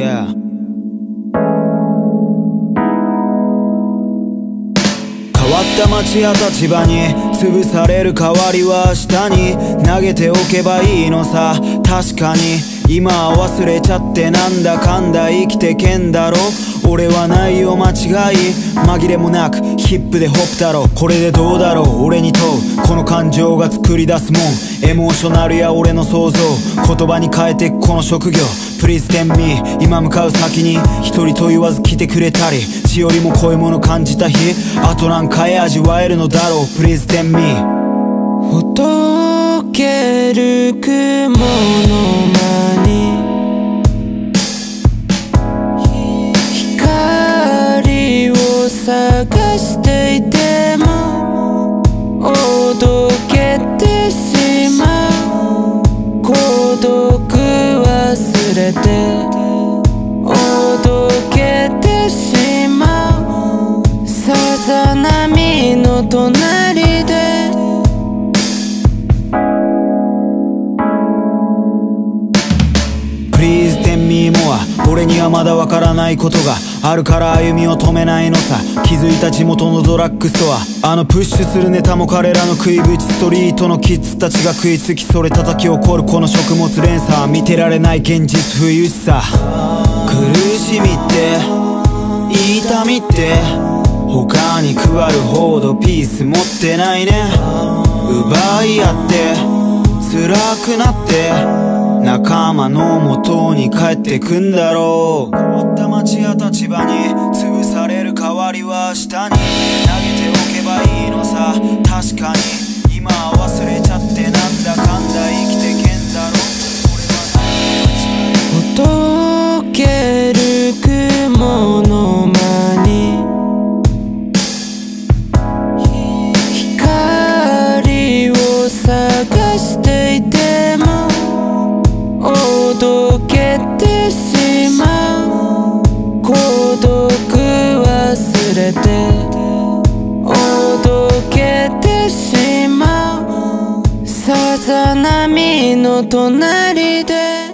変わった街や立場に潰される代わりは下に投げておけばいいのさ。確かに。今は忘れちゃってなんだかんだ生きてけんだろ。俺は内容間違い。紛れもなくヒップでホップだろ。これでどうだろう。俺に問う。この感情が作り出すもん。エモーショナルや俺の想像。言葉に変えてこの職業。Please tell me 今向かう先に一人と言わず来てくれたり。血よりも濃いもの感じた日。あと何回味わえるのだろう。Please tell me ほどける雲の間に光を探していてもおどけてしまう。孤独忘れておどけてしまう。さざ波の隣 Please tell me more. 俺にはまだわからないことがあるから歩みを止めないのさ。気づいた地元のドラッグストア。あのプッシュするネタも彼らの食いぶちストリートのキッズたちが食いつきそれ叩き起こるこの食物連鎖見てられない現実不意しさ。苦しみって痛みって他に配るほどピース持ってないね。奪い合って辛くなって仲間の元に帰ってくんだろう。凍った町や立場に潰される代わりは下に投げておけばいいのさ。確かに。おどけてしまう。さざ波の隣で。